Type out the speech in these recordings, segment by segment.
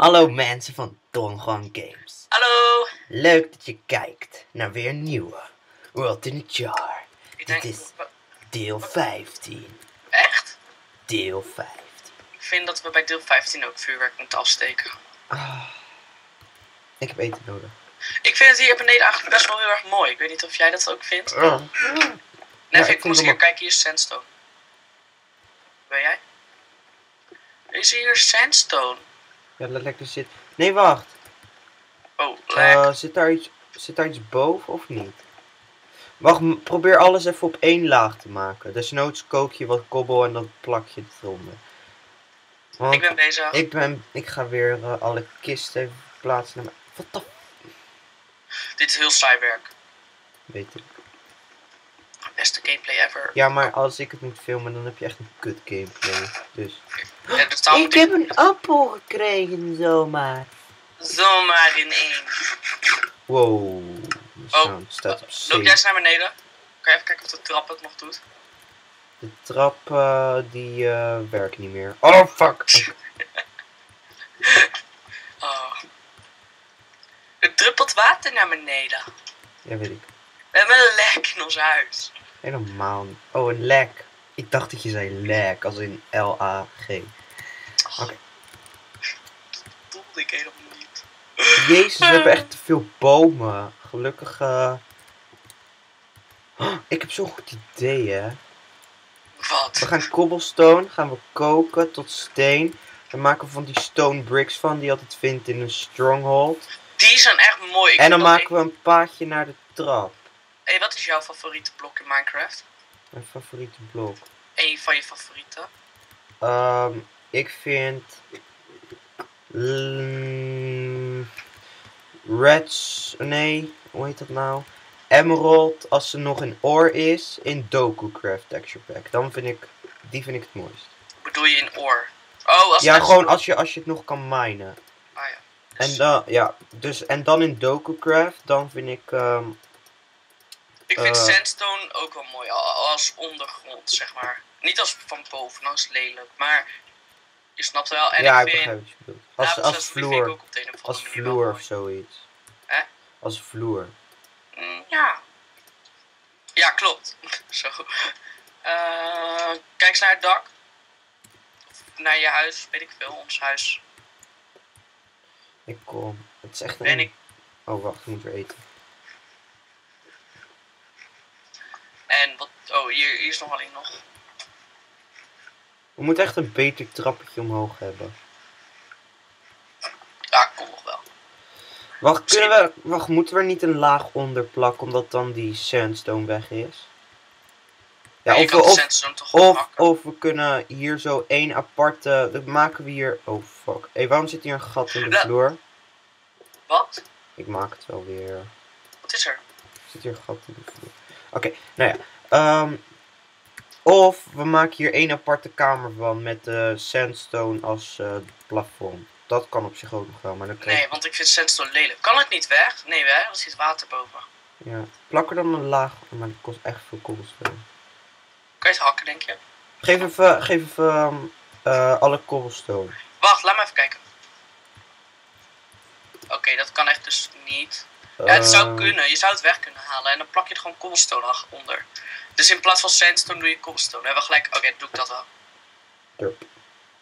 Hallo mensen van Don Juan Games. Hallo! Leuk dat je kijkt naar weer een nieuwe World in a Jar. Ik Dit denk, is deel 15. echt? Deel 15. Ik vind dat we bij deel 15 ook vuurwerk moeten afsteken. Ah, ik heb eten nodig. Ik vind het hier beneden eigenlijk best wel heel erg mooi. Ik weet niet of jij dat ook vindt. Ah. Nev, Ja, ik moest hier wel- kijken, hier is sandstone. Ben jij? Is hier sandstone? Ja, laat lekker zitten. Nee, wacht. Oh. Eh, zit, daar iets, zit daar iets boven of niet? Wacht, probeer alles even op één laag te maken. Desnoods kook je wat kobbel en dan plak je het eronder. Want ik ben bezig. ik, ben, ik ga weer eh, alle kisten even plaatsen. Wat de Dit is heel saai werk. Weet ik. Beste gameplay ever. Ja, maar als ik het moet filmen, dan heb je echt een kut gameplay. Dus. Ja, dus daarom moet ik een appel gekregen zomaar. zomaar in één. Wow. Oh, staat op Loop jij eens naar beneden? Kan je even kijken of de trap het nog doet? De trap eh, die eh, werkt niet meer. Oh fuck. Oh. Er druppelt water naar beneden. Ja, weet ik. We hebben een lek in ons huis. Helemaal niet. Oh, een lek. Ik dacht dat je zei lek, als in L-A-G. Oké. Dat voelde ik helemaal niet. Jezus, we hebben echt te veel bomen. Gelukkig. eh oh, ik heb zo'n goed idee, hè. Wat? We gaan cobblestone, gaan we koken tot steen. Dan maken we van die stone bricks van, die je altijd vindt in een stronghold. Die zijn echt mooi. Ik En dan dat maken we een paadje naar de trap. Hé, wat is jouw favoriete blok in Minecraft? Mijn favoriete blok. Eén van je favorieten? Ehm, ik vind. Mm, Reds. Nee, hoe heet dat nou? Emerald, als ze nog in ore is, in Dokucraft Texture Pack. Dan vind ik. Die vind ik het mooist. Bedoel je in oor? Oh, als Ja, gewoon als je, als je het nog kan minen. Ah ja. En Dus dan, ja, dus, en dan in Dokucraft, dan vind ik. ehm, ik vind eh, sandstone ook wel mooi. al- Als ondergrond, zeg maar. Niet als van boven, het lelijk. Maar je snapt wel. En ja, ik vind... wat je. Als, als 6 vind ik vloer. ook op de een of Als vloer of zoiets. Hè? Als vloer. Mm, Ja. Ja, klopt. Zo. Eh, kijk eens naar het dak. Of naar je huis, weet ik veel, ons huis. Ik kom. Het is echt een. Ben ik. Oh, wacht, ik moet weer eten. En wat. Oh, hier, hier is nog alleen nog. We moeten echt een beter trappetje omhoog hebben. Ja, kom nog wel. Wacht, kunnen we, wacht, moeten we er niet een laag onder plakken omdat dan die sandstone weg is? Ja, of, we, of, toch of, of we kunnen hier zo één aparte. Dan maken we hier. Oh fuck. Hé, waarom zit hier een gat in de vloer? Wat? Ik maak het wel weer. Wat is er? Zit hier een gat in de vloer? Oké, nou ja. ehm, of we maken hier één aparte kamer van met de sandstone als eh, plafond. Dat kan op zich ook nog wel, maar dan krijg Nee, want ik vind sandstone lelijk. Kan het niet weg? Nee, hè? Er zit water boven. Ja, plak er dan een laag, maar dat kost echt veel cobblestone. Kan je het hakken, denk je? Geef even, geef even eh, alle cobblestone. Wacht, laat me even kijken. Oké, dat kan echt dus niet. Ja, het zou Eh, kunnen. Je zou het weg kunnen halen en dan plak je er gewoon cobblestone onder. Dus in plaats van sandstone doe je cobblestone. We hebben gelijk. Oké, dan doe ik dat wel. Derp.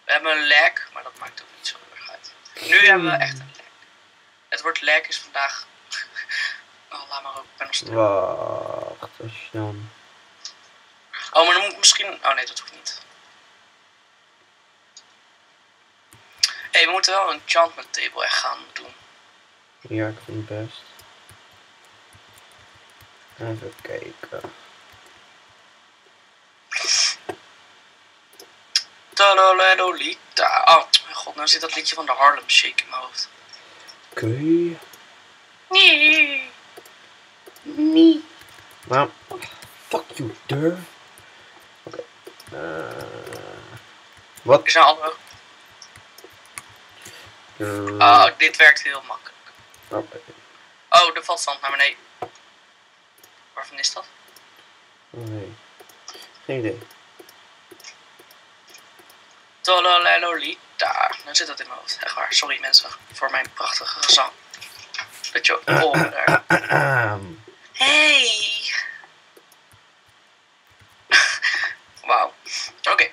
We hebben een lag, maar dat maakt ook niet zo heel erg uit. Nu hebben we echt een lag. Het woord lag is vandaag. oh, laat maar ook. Ik ben nog stil. Wacht, als je dan... Oh, maar dan moet ik misschien. Oh nee, dat hoeft niet. Hé, hey, we moeten wel een enchantment table echt gaan doen. Ja, ik vind het best. Even kijken. Talalolita. Oh, mijn god, nou zit dat liedje van de Harlem Shake in mijn hoofd. Oké. Nee. Nee. Nou, fuck you, deur. Oké. eh, wat? Is een andere? Eh, Ah, dit werkt heel makkelijk. oké. Oh, er valt zand naar beneden. Waarvan is dat? Nee. Geen idee. Daar, dan zit dat in mijn hoofd. Echt waar. Sorry mensen voor mijn prachtige gezang. Dat je daar. Ahem. Hey! Wauw. Oké.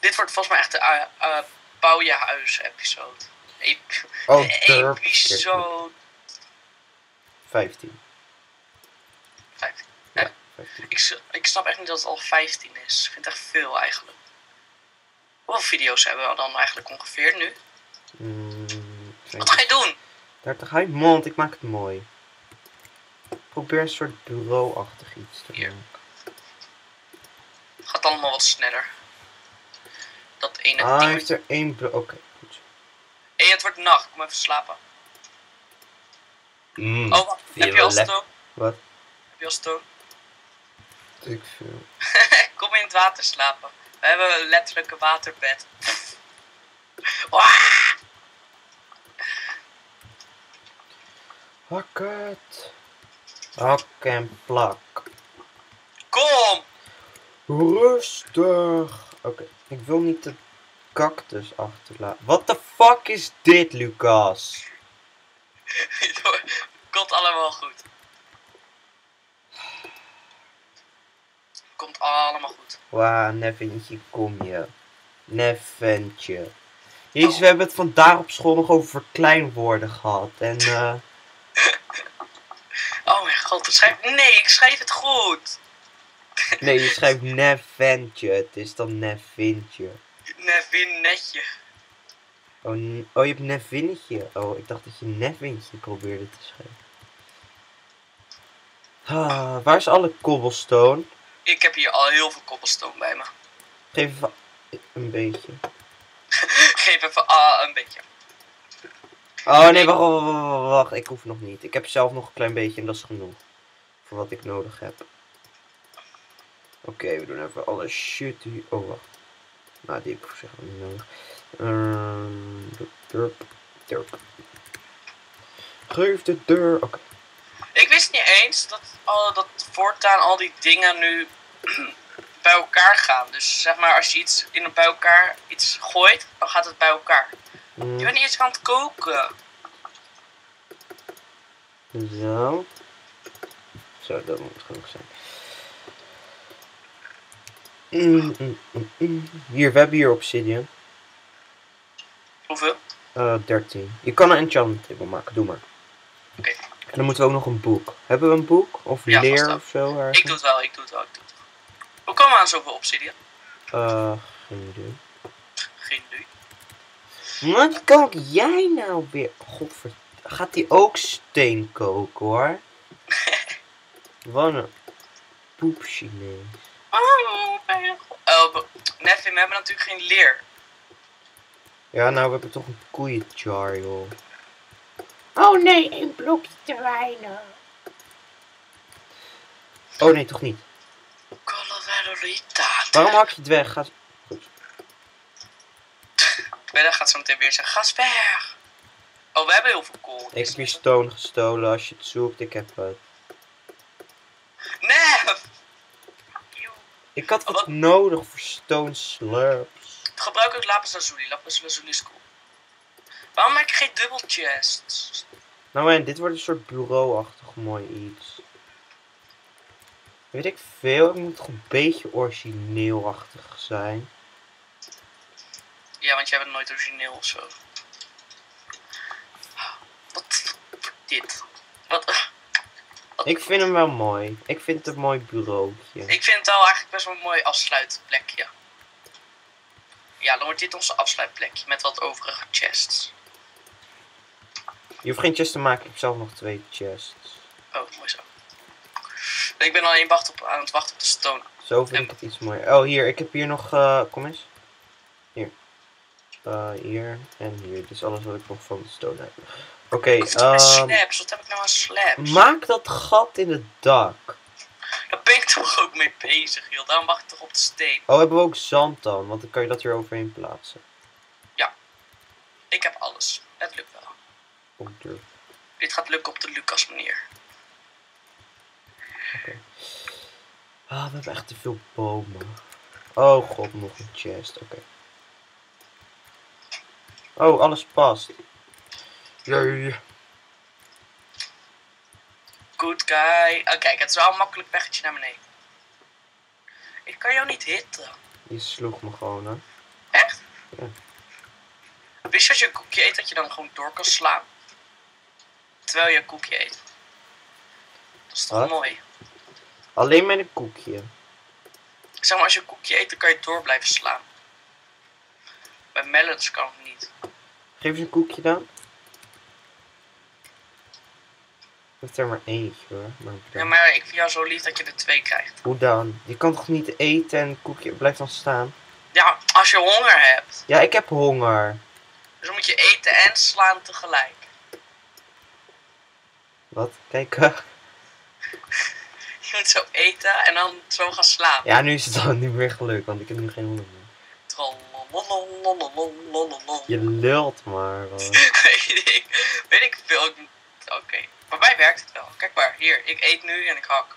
Dit wordt volgens mij echt de uh, uh, bouw je huis episode. Ep- Oh, episode 15. 15. Ja, 15. Ik, ik snap echt niet dat het al 15 is. Ik vind het echt veel eigenlijk. Hoeveel video's hebben we dan eigenlijk ongeveer nu? Mm, Wat ga je doen? 30 high mond, ik maak het mooi. Probeer een soort bureauachtig iets te Hier. maken. Het gaat allemaal wat sneller. Dat ene Ah, hij ding. heeft er één bureau. Oké, goed. Hé, het wordt nacht. Kom even slapen. Mm, Oh, je heb je wel al? Wat? Stoom? Ik veel. Kom in het water slapen. We hebben een waterbed. Wah! Hak het. Hak en plak. Kom! Rustig. Oké, ik wil niet de cactus achterlaten. Wat de fuck is dit, Lucas? Komt allemaal goed. Komt allemaal goed. Wauw, Neventje, kom je. Neventje. Jezus, we hebben het vandaag op school nog over verkleinwoorden gehad. En eh. Oh mijn god, het schrijf... Nee, ik schrijf het goed. nee, je schrijft neventje. Het is dan nevintje. Nevin netje. Oh, oh, je hebt nevinnetje. Oh, ik dacht dat je nevintje probeerde te schrijven. Ah, waar is alle cobblestone? Ik heb hier al heel veel koppelstoom bij me. Geef even een beetje. Geef even ah, een beetje. Oh nee, wacht, wacht, wacht, wacht, wacht, ik hoef nog niet. Ik heb zelf nog een klein beetje en dat is genoeg. Voor wat ik nodig heb. Oké, we doen even alle shit die... Oh, wacht. Nou, die heb ik voor zich niet nodig. Ehm, derp, derp. Geef de deur. Oké. Ik wist niet eens dat, al, dat voortaan al die dingen nu bij elkaar gaan. Dus zeg maar, als je iets in bij elkaar iets gooit, dan gaat het bij elkaar. Mm, Je bent niet eens aan het koken. Zo. Zo, dat moet genoeg zijn. Mm, mm, mm. Hier, we hebben hier obsidian. Hoeveel? Eh 13. Je kan een enchantment table maken, doe maar. En dan moeten we ook nog een boek. Hebben we een boek? Of Ja, leer of zo? ergens? Ik doe het wel, ik doe het wel, ik doe het wel. Hoe komen we aan zoveel obsidian? Eh, geen idee. Geen idee. Wat kook jij nou weer? Godver... Gaat die ook steen koken hoor? Wat een poep Chinees. Oh, Nevin, we hebben natuurlijk geen leer. Ja, nou we hebben toch een koeienjar joh. Oh nee, één blokje te weinig. Oh nee, toch niet. Waarom hak je het weg? Ga... Bella gaat zo meteen weer zeggen, ga weg. Oh, we hebben heel veel kool. Ik heb hier stone gestolen als je het zoekt. Ik heb het. Nee! Ik had wat Wat? nodig voor stone slurps. Gebruik ook lapis lazuli. Lapis lazuli is cool. Waarom maak je geen dubbel chests? Nou en dit wordt een soort bureauachtig mooi iets. Weet ik veel, het moet toch een beetje origineelachtig zijn. Ja, want jij bent nooit origineel of zo. Wat? Dit. Wat? Ik vind hem wel mooi. Ik vind het een mooi bureautje. Ik vind het wel eigenlijk best wel een mooi afsluitplekje. Ja, dan wordt dit onze afsluitplekje met wat overige chests. Je hoeft geen chest te maken, ik heb zelf nog twee chests. Oh, mooi zo. Ik ben alleen wacht op, aan het wachten op de stone. Zo vind ik het iets mooier. Oh, hier, ik heb hier nog, eh, kom eens. Hier. Eh, hier en hier. Dit is alles wat ik nog van de stone heb. Oké, ik ehm, slabs? Wat heb ik nou aan slabs? maak dat gat in het dak. Daar ben ik toch ook mee bezig, joh. Daarom wacht ik toch op de steen. Oh, hebben we ook zand dan? Want dan kan je dat hier overheen plaatsen. Ik heb alles. Het lukt wel. Dit gaat lukken op de Lucas manier. Ah, we hebben echt te veel bomen. Oh god, nog een chest. Oké. Oh, alles past. Jee. Good guy. Oh, kijk, het is wel een makkelijk weggetje naar beneden. Ik kan jou niet hitten. Die sloeg me gewoon, hè. Echt? Ja. Wist je als je een koekje eet dat je dan gewoon door kan slaan? Terwijl je een koekje eet. Dat is toch Wat? mooi? Alleen met een koekje. Zeg maar, als je een koekje eet, dan kan je door blijven slaan. Bij melons kan het niet. Geef eens een koekje dan. Ik heb er maar eentje hoor. Maar Ja, maar ik vind jou zo lief dat je er twee krijgt. Hoe dan? Je kan toch niet eten en koekje blijft dan staan? Ja, als je honger hebt. Ja, ik heb honger. Dus dan moet je eten en slaan tegelijk. Wat? Kijken? Eh. je moet zo eten en dan zo gaan slapen. Ja, nu is het al niet meer gelukt, want ik heb nu geen honger meer. Je lult maar. Weet ik Ik veel. Oké. Bij mij werkt het wel. Kijk maar, hier. Ik eet nu en ik hak.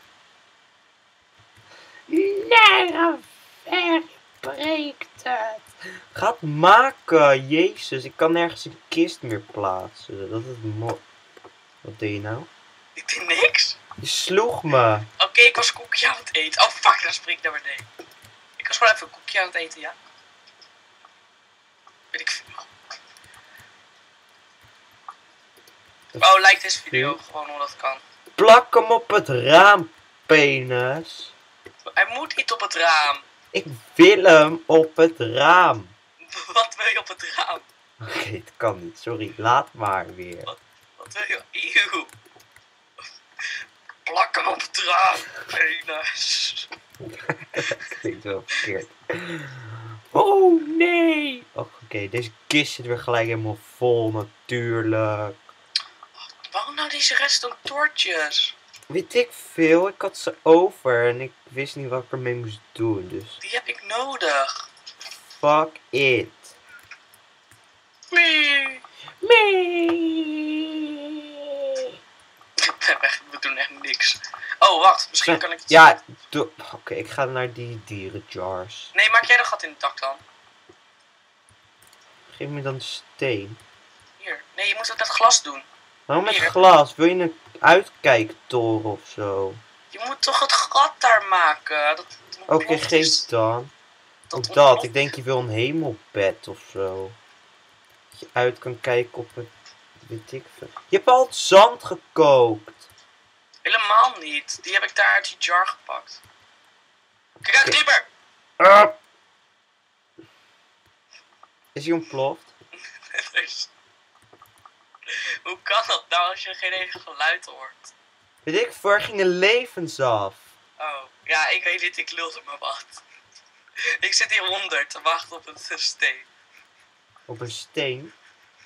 Nergens breekt het. Gaat maken, jezus. Ik kan nergens een kist meer plaatsen. Dat is mooi. Wat deed je nou? Ik doe niks. Je sloeg me. Oké, ik was koekje aan het eten. Oh fuck, dan spring ik naar beneden. Ik was gewoon even een koekje aan het eten, ja. Weet ik veel. Oh, lijkt deze video gewoon hoe dat kan. Plak hem op het raam, penis. Hij moet niet op het raam. Ik wil hem op het raam. Wat wil je op het raam? Oké, het kan niet. Sorry, laat maar weer. Wat je? Eeuw. Plak hem op het raam. Penis. Klinkt wel verkeerd. Oh nee. Oké, deze kist zit weer gelijk helemaal vol, natuurlijk. Waarom nou deze rest toortjes? Weet ik veel, ik had ze over en ik wist niet wat ik ermee moest doen, dus Die heb ik nodig. fuck it. Mie. Nee. We doen echt niks. Oh, wacht. Misschien kan ik het... Ja, doe- oké, ik ga naar die dierenjars. Nee, maak jij een gat in het dak dan. Geef me dan steen. Hier. Nee, je moet het met glas doen. Waarom met Hier. glas? Wil je een uitkijktoren of zo? Je moet toch het gat daar maken. Dat, dat Oké, ontploft geef dan. dat dat, ik denk je wil een hemelbed of zo. Je uit kan kijken op het... Weet ik veel. Je hebt al het zand gekookt. Helemaal niet. Die heb ik daar uit die jar gepakt. Kijk uit, creeper! Ah! Is hij ontploft? Dus- Hoe kan dat nou als je geen enkel geluid hoort? Weet ik, voor gingen levens af. Oh, ja, ik weet niet, ik lulde me wat. Ik zit hieronder te wachten op een steen. Op een steen.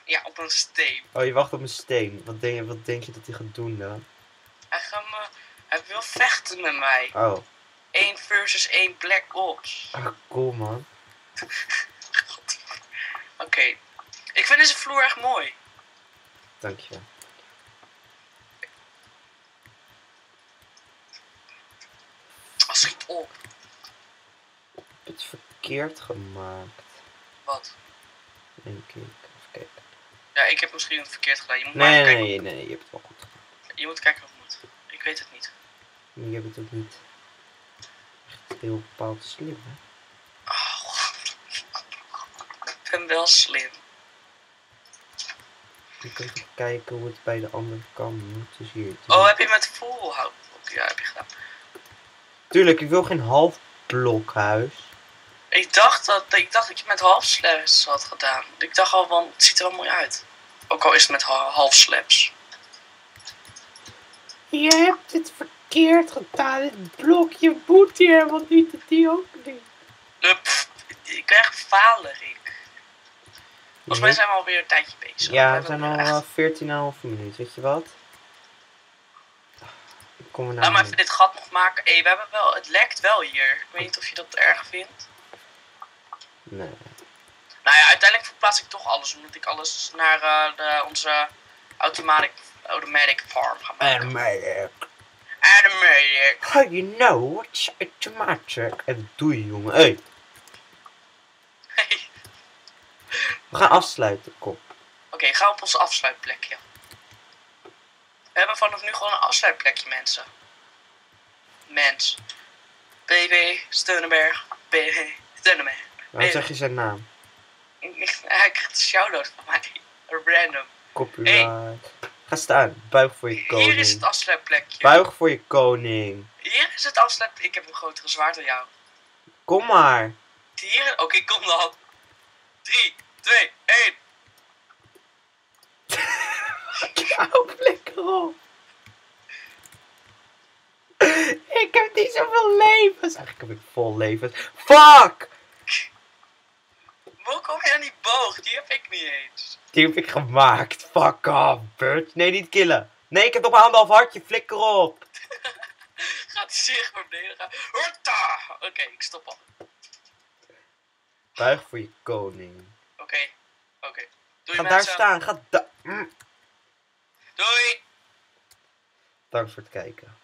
Ja, op een steen. Oh, je wacht op een steen. Wat denk je, wat denk je dat hij gaat doen dan? Hij, gaat me, hij wil vechten met mij. Oh, 1 versus 1 Black Ops. ah, cool man. Oké. Ik vind deze vloer echt mooi. Dankjewel. Oh, schiet op. Ik heb het verkeerd gemaakt. Wat? Denk ik. Even kijken. Ja, ik heb misschien het verkeerd gedaan. Je moet maar Nee, even nee, kijken. nee, nee, je hebt het wel goed gedaan. Je moet kijken wat het moet. Ik weet het niet. Maar je hebt het ook niet echt heel bepaald slim, hè? Oh. Ik ben wel slim. Je kunt even kijken hoe het bij de andere kant moet. Dus hier. Oh, heb je met hout? Ja, heb je gedaan. Tuurlijk, ik wil geen half blokhuis. Ik dacht dat, ik dacht dat je met half slaps had gedaan. Ik dacht al van, het ziet er wel mooi uit. Ook al is het met ha- half slaps. Je hebt het verkeerd gedaan. Het blokje moet hier, want niet het die ook niet. Eh, pff, ik ben echt falerik. Volgens mij zijn we alweer een tijdje bezig. Ja, we zijn al echt- eh, 14,5 minuten, weet je wat? Kom we Laat maar even dit gat nog maken. Hé, we hebben wel, het lekt wel hier. Ik weet niet of je dat erg vindt. Nee. Nou ja, uiteindelijk verplaats ik toch alles. Omdat ik alles naar eh, de, onze automatic, automatic farm ga maken. Automatic. Automatic. How you know what's automatic? En dat doe je, jongen. Hey. Hey. We gaan afsluiten, kom. Oké, ga op ons afsluitplekje. We hebben vanaf nu gewoon een afsluitplekje, mensen. Mens. BB Steunenberg. BB Steunenberg. Waarom Nee. zeg je zijn naam? Hij krijgt een shout-out van mij. Random. Copyright. Ga staan. Buig voor je Hier is het koning. afsluitplekje. Buig voor je koning. Hier is het afsluit... Ik heb een grotere zwaard dan jou. Kom maar. Hier... Oké, kom dan. 3, 2, 1. Hou flikker op. Ik heb niet zoveel levens. Eigenlijk heb ik vol levens. Fuck! Hoe kom je aan die boog? Die heb ik niet eens. Die heb ik gemaakt. Fuck off, bitch. Nee, niet killen. Nee, ik heb nog maar anderhalf hartje. Flikker op. Gaat zich naar beneden gaan. Horta! Oké, ik stop al. Buig voor je koning. Oké, oké. Doei Ga daar staan. Ga da mm. Doei! Dank voor het kijken.